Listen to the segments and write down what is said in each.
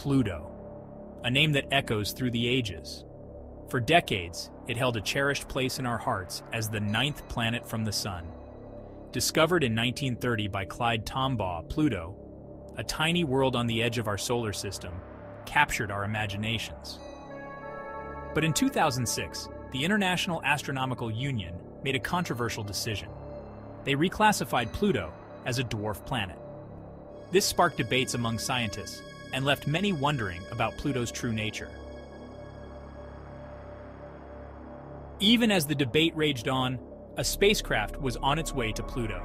Pluto, a name that echoes through the ages. For decades, it held a cherished place in our hearts as the ninth planet from the Sun. Discovered in 1930 by Clyde Tombaugh, Pluto, a tiny world on the edge of our solar system, captured our imaginations. But in 2006, the International Astronomical Union made a controversial decision. They reclassified Pluto as a dwarf planet. This sparked debates among scientists and left many wondering about Pluto's true nature. Even as the debate raged on, a spacecraft was on its way to Pluto.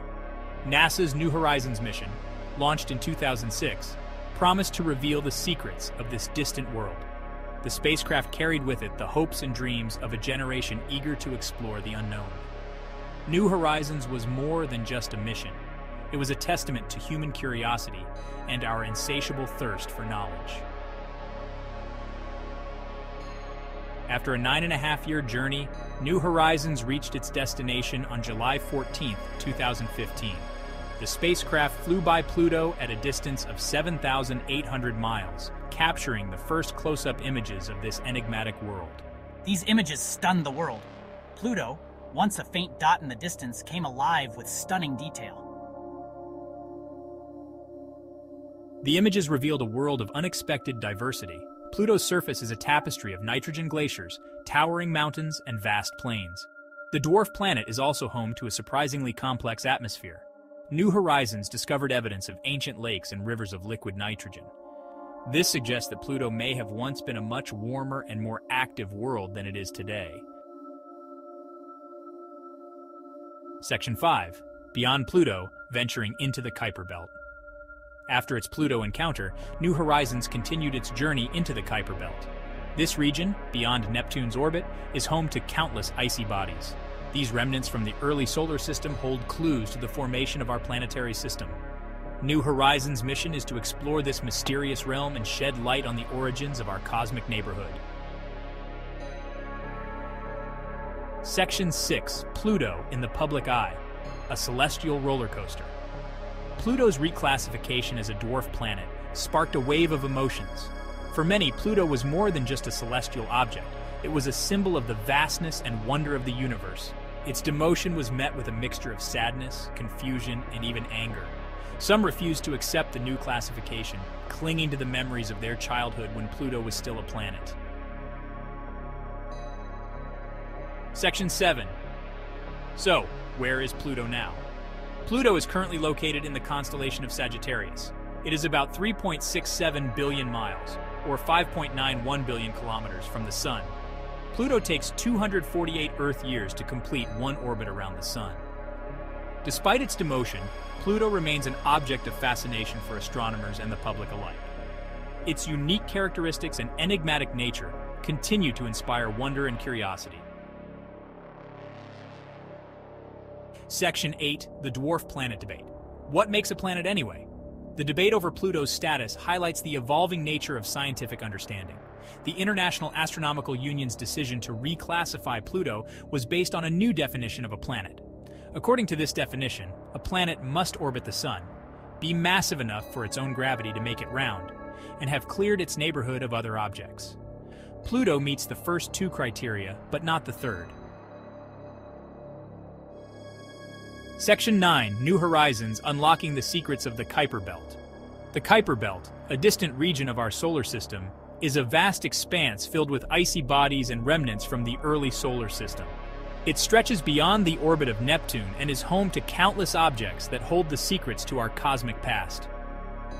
NASA's New Horizons mission, launched in 2006, promised to reveal the secrets of this distant world. The spacecraft carried with it the hopes and dreams of a generation eager to explore the unknown. New Horizons was more than just a mission. It was a testament to human curiosity and our insatiable thirst for knowledge. After a nine and a half year journey, New Horizons reached its destination on July 14, 2015. The spacecraft flew by Pluto at a distance of 7,800 miles, capturing the first close up images of this enigmatic world. These images stunned the world. Pluto, once a faint dot in the distance, came alive with stunning detail. The images revealed a world of unexpected diversity. Pluto's surface is a tapestry of nitrogen glaciers, towering mountains, and vast plains. The dwarf planet is also home to a surprisingly complex atmosphere. New Horizons discovered evidence of ancient lakes and rivers of liquid nitrogen. This suggests that Pluto may have once been a much warmer and more active world than it is today. Section 5 Beyond Pluto, venturing into the Kuiper Belt. After its Pluto encounter, New Horizons continued its journey into the Kuiper Belt. This region, beyond Neptune's orbit, is home to countless icy bodies. These remnants from the early solar system hold clues to the formation of our planetary system. New Horizons' mission is to explore this mysterious realm and shed light on the origins of our cosmic neighborhood. Section 6 Pluto in the Public Eye, a celestial roller coaster. Pluto's reclassification as a dwarf planet sparked a wave of emotions. For many, Pluto was more than just a celestial object, it was a symbol of the vastness and wonder of the universe. Its demotion was met with a mixture of sadness, confusion, and even anger. Some refused to accept the new classification, clinging to the memories of their childhood when Pluto was still a planet. Section 7. So, where is Pluto now? Pluto is currently located in the constellation of Sagittarius. It is about 3.67 billion miles, or 5.91 billion kilometers, from the Sun. Pluto takes 248 Earth years to complete one orbit around the Sun. Despite its demotion, Pluto remains an object of fascination for astronomers and the public alike. Its unique characteristics and enigmatic nature continue to inspire wonder and curiosity. Section 8 The Dwarf Planet Debate. What makes a planet anyway? The debate over Pluto's status highlights the evolving nature of scientific understanding. The International Astronomical Union's decision to reclassify Pluto was based on a new definition of a planet. According to this definition, a planet must orbit the Sun, be massive enough for its own gravity to make it round, and have cleared its neighborhood of other objects. Pluto meets the first two criteria, but not the third. Section 9 New Horizons Unlocking the Secrets of the Kuiper Belt. The Kuiper Belt, a distant region of our solar system, is a vast expanse filled with icy bodies and remnants from the early solar system. It stretches beyond the orbit of Neptune and is home to countless objects that hold the secrets to our cosmic past.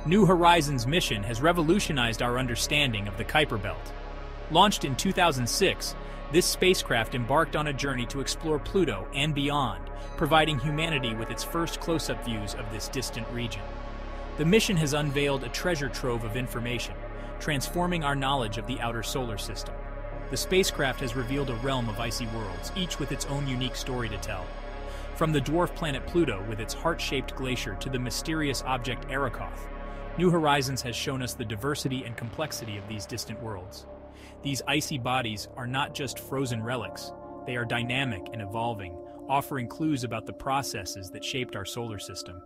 New Horizons' mission has revolutionized our understanding of the Kuiper Belt. Launched in 2006, this spacecraft embarked on a journey to explore Pluto and beyond, providing humanity with its first close up views of this distant region. The mission has unveiled a treasure trove of information, transforming our knowledge of the outer solar system. The spacecraft has revealed a realm of icy worlds, each with its own unique story to tell. From the dwarf planet Pluto with its heart shaped glacier to the mysterious object Arrokoth, New Horizons has shown us the diversity and complexity of these distant worlds. These icy bodies are not just frozen relics, they are dynamic and evolving, offering clues about the processes that shaped our solar system.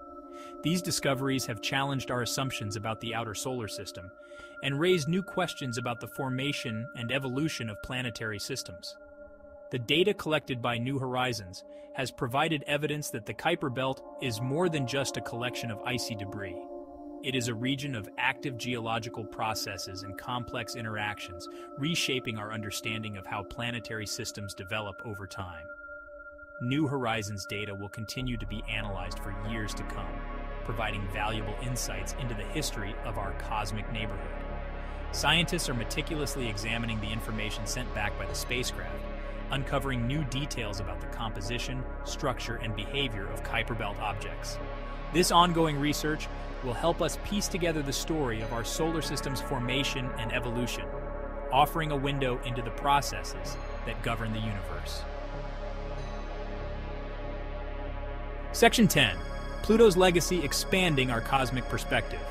These discoveries have challenged our assumptions about the outer solar system and raised new questions about the formation and evolution of planetary systems. The data collected by New Horizons has provided evidence that the Kuiper Belt is more than just a collection of icy debris. It is a region of active geological processes and complex interactions, reshaping our understanding of how planetary systems develop over time. New Horizons data will continue to be analyzed for years to come, providing valuable insights into the history of our cosmic neighborhood. Scientists are meticulously examining the information sent back by the spacecraft, uncovering new details about the composition, structure, and behavior of Kuiper Belt objects. This ongoing research will help us piece together the story of our solar system's formation and evolution, offering a window into the processes that govern the universe. Section 10 Pluto's Legacy Expanding Our Cosmic Perspective.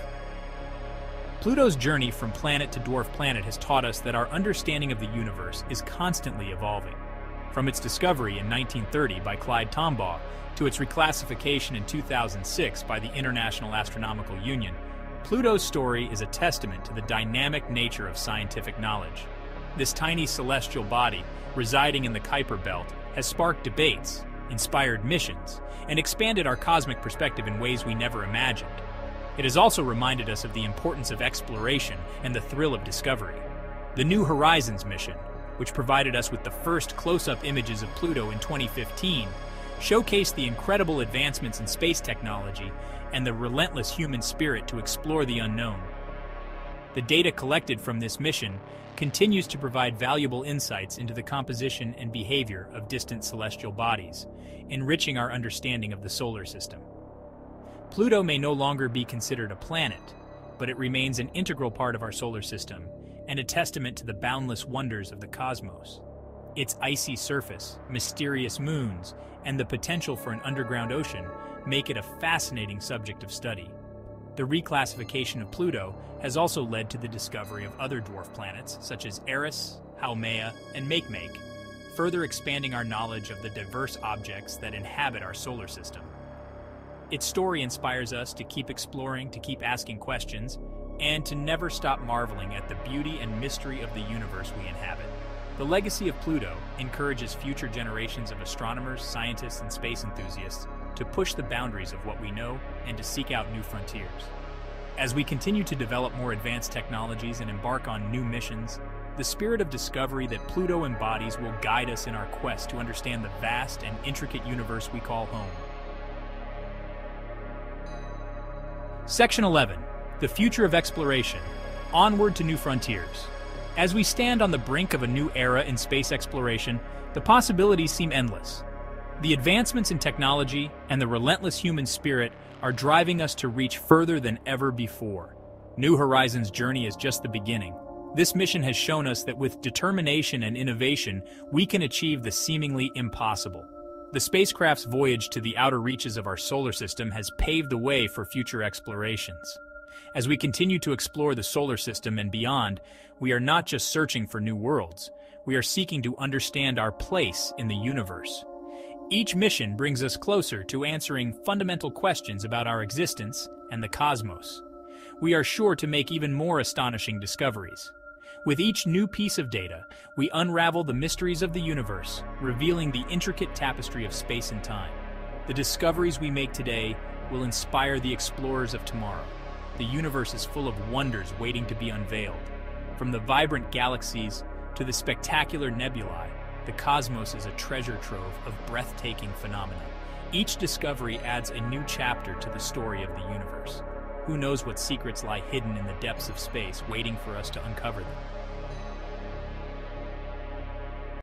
Pluto's journey from planet to dwarf planet has taught us that our understanding of the universe is constantly evolving. From its discovery in 1930 by Clyde Tombaugh to its reclassification in 2006 by the International Astronomical Union, Pluto's story is a testament to the dynamic nature of scientific knowledge. This tiny celestial body, residing in the Kuiper Belt, has sparked debates, inspired missions, and expanded our cosmic perspective in ways we never imagined. It has also reminded us of the importance of exploration and the thrill of discovery. The New Horizons mission, which provided us with the first close-up images of Pluto in 2015, showcased the incredible advancements in space technology and the relentless human spirit to explore the unknown. The data collected from this mission continues to provide valuable insights into the composition and behavior of distant celestial bodies, enriching our understanding of the solar system. Pluto may no longer be considered a planet, but it remains an integral part of our solar system and a testament to the boundless wonders of the cosmos. Its icy surface, mysterious moons, and the potential for an underground ocean make it a fascinating subject of study. The reclassification of Pluto has also led to the discovery of other dwarf planets such as Eris, Haumea, and Makemake, further expanding our knowledge of the diverse objects that inhabit our solar system. Its story inspires us to keep exploring, to keep asking questions, and to never stop marveling at the beauty and mystery of the universe we inhabit. The legacy of Pluto encourages future generations of astronomers, scientists, and space enthusiasts to push the boundaries of what we know and to seek out new frontiers. As we continue to develop more advanced technologies and embark on new missions, the spirit of discovery that Pluto embodies will guide us in our quest to understand the vast and intricate universe we call home. Section 11 The Future of Exploration Onward to New Frontiers. As we stand on the brink of a new era in space exploration, the possibilities seem endless. The advancements in technology and the relentless human spirit are driving us to reach further than ever before. New Horizons' journey is just the beginning. This mission has shown us that with determination and innovation, we can achieve the seemingly impossible. The spacecraft's voyage to the outer reaches of our solar system has paved the way for future explorations. As we continue to explore the solar system and beyond, we are not just searching for new worlds, we are seeking to understand our place in the universe. Each mission brings us closer to answering fundamental questions about our existence and the cosmos. We are sure to make even more astonishing discoveries. With each new piece of data, we unravel the mysteries of the universe, revealing the intricate tapestry of space and time. The discoveries we make today will inspire the explorers of tomorrow. The universe is full of wonders waiting to be unveiled. From the vibrant galaxies to the spectacular nebulae, the cosmos is a treasure trove of breathtaking phenomena. Each discovery adds a new chapter to the story of the universe. Who knows what secrets lie hidden in the depths of space, waiting for us to uncover them?